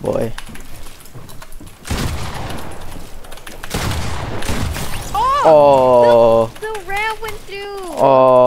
boy. Oh! Oh, The, the ram went through! oh.